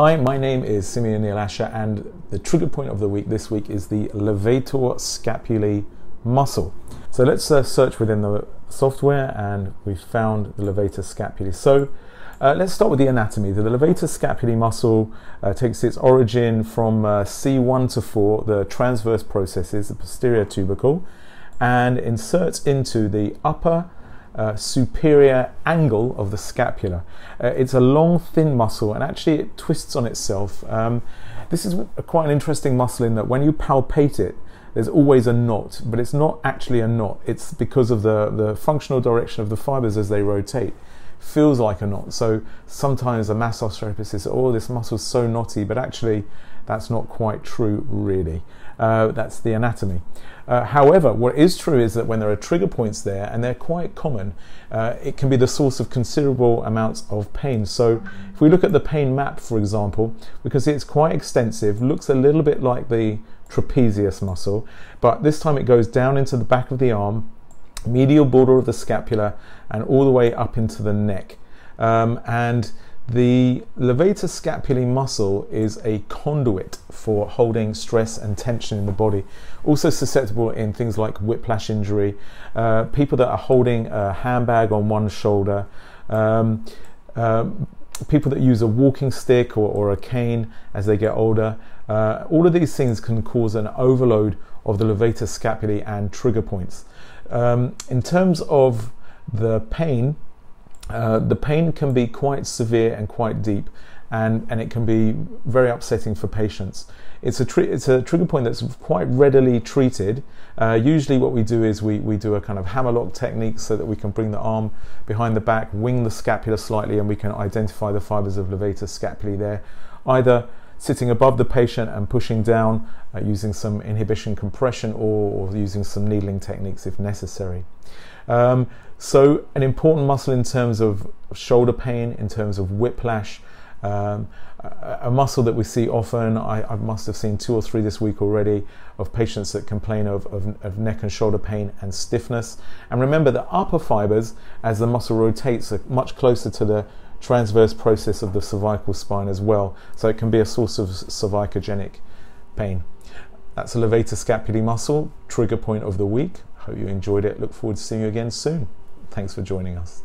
Hi, my name is Simeon Niel Asher, and the trigger point of the week this week is the levator scapulae muscle. So let's uh, search within the software, and we've found the levator scapulae. So uh, let's start with the anatomy. The levator scapulae muscle uh, takes its origin from uh, C1 to 4, the transverse processes, the posterior tubercle, and inserts into the upper uh, superior angle of the scapula. Uh, it's a long, thin muscle, and actually it twists on itself. Um, this is quite an interesting muscle in that when you palpate it, there's always a knot, but it's not actually a knot. It's because of the, the functional direction of the fibers as they rotate. Feels like a knot. So sometimes a massage therapist says, Oh, this muscle's so knotty, but actually that's not quite true, really. Uh, that's the anatomy. Uh, however, what is true is that when there are trigger points there, and they're quite common, uh, it can be the source of considerable amounts of pain. So, if we look at the pain map, for example, because it's quite extensive, looks a little bit like the trapezius muscle, but this time it goes down into the back of the arm, medial border of the scapula, and all the way up into the neck. Um, and the levator scapulae muscle is a conduit for holding stress and tension in the body. Also susceptible in things like whiplash injury, uh, people that are holding a handbag on one shoulder, um, uh, people that use a walking stick or, or a cane as they get older. Uh, all of these things can cause an overload of the levator scapulae and trigger points. Um, in terms of the pain, uh, the pain can be quite severe and quite deep, and, and it can be very upsetting for patients. It's a, it's a trigger point that's quite readily treated. Uh, usually, what we do is we, we do a kind of hammerlock technique so that we can bring the arm behind the back, wing the scapula slightly, and we can identify the fibers of levator scapulae there, either sitting above the patient and pushing down uh, using some inhibition compression or, or, using some needling techniques if necessary. Um, so, an important muscle in terms of shoulder pain, in terms of whiplash, um, a, muscle that we see often, I, I, must have seen two or three this week already, of patients that complain of, of, of, neck and shoulder pain and stiffness. And remember, the upper fibers, as the muscle rotates, are much closer to the transverse process of the cervical spine as well, so it can be a source of cervicogenic pain. That's a levator scapulae muscle, trigger point of the week. Hope you enjoyed it. Look forward to seeing you again soon. Thanks for joining us.